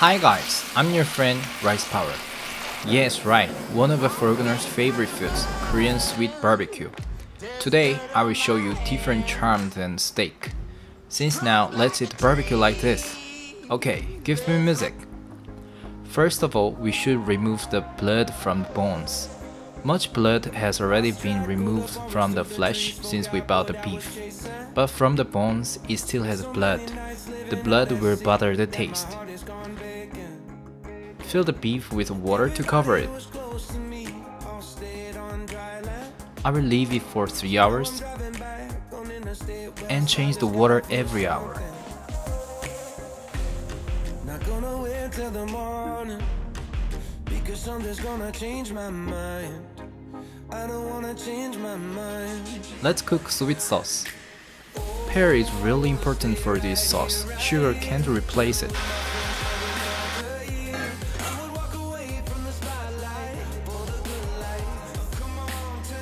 Hi guys, I'm your friend Rice Power. Yes, right, one of a foreigner's favorite foods, Korean sweet barbecue. Today, I will show you different charm than steak. Since now, let's eat barbecue like this. Okay, give me music. First of all, we should remove the blood from the bones. Much blood has already been removed from the flesh since we bought the beef. But from the bones, it still has blood. The blood will bother the taste. Fill the beef with water to cover it. I will leave it for 3 hours and change the water every hour. Let's cook sweet sauce. Pear is really important for this sauce. Sugar can't replace it.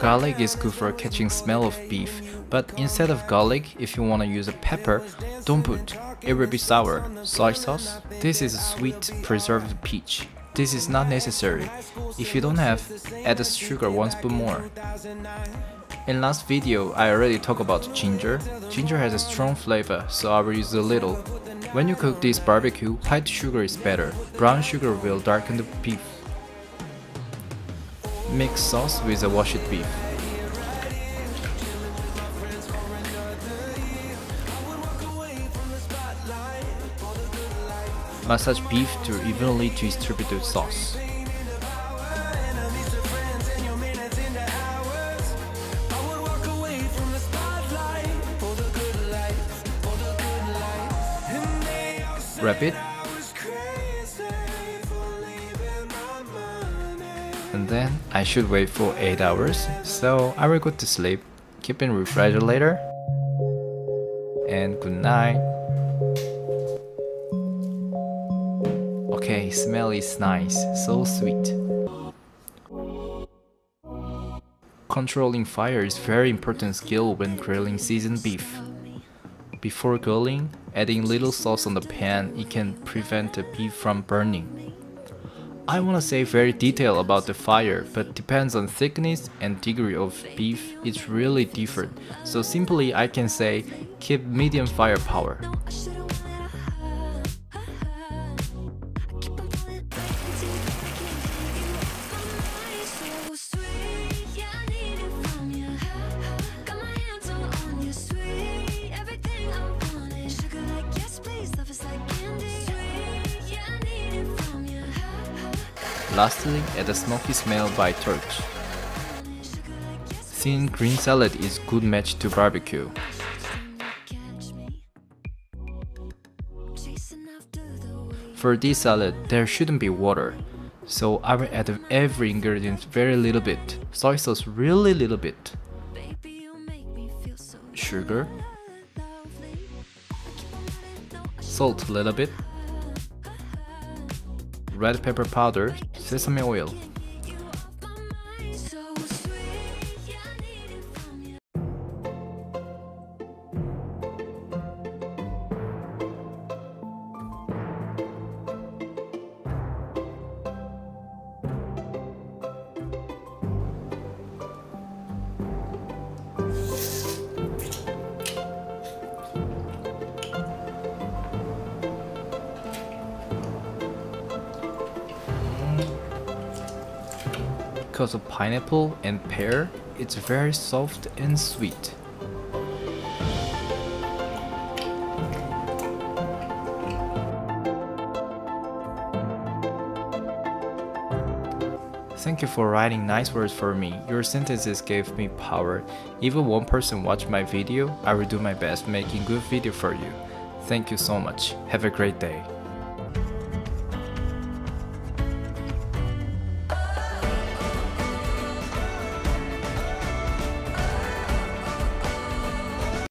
Garlic is good for catching smell of beef, but instead of garlic, if you want to use a pepper, don't put. It will be sour. Soy sauce? This is a sweet preserved peach. This is not necessary. If you don't have, add the sugar one spoon more. In last video, I already talked about ginger. Ginger has a strong flavor, so I will use a little. When you cook this barbecue, white sugar is better. Brown sugar will darken the beef. Mix sauce with the washed beef. Massage beef to evenly distribute the sauce. Wrap it. And then I should wait for 8 hours, so I will go to sleep, keep in refrigerator, and good night. Okay, smell is nice, so sweet. Controlling fire is very important skill when grilling seasoned beef. Before grilling, adding little sauce on the pan, it can prevent the beef from burning. I wanna say very detailed about the fire, but depends on thickness and degree of beef, it's really different. So simply I can say keep medium fire Lastly, add a smoky smell by torch. Thin green salad is good match to barbecue. For this salad, there shouldn't be water, so I will add every ingredient very little bit, soy sauce really little bit, sugar, salt a little bit, red pepper powder, sesame oil. Because of pineapple and pear, it's very soft and sweet. Thank you for writing nice words for me. Your sentences gave me power. Even one person watched my video, I will do my best making good video for you. Thank you so much. Have a great day.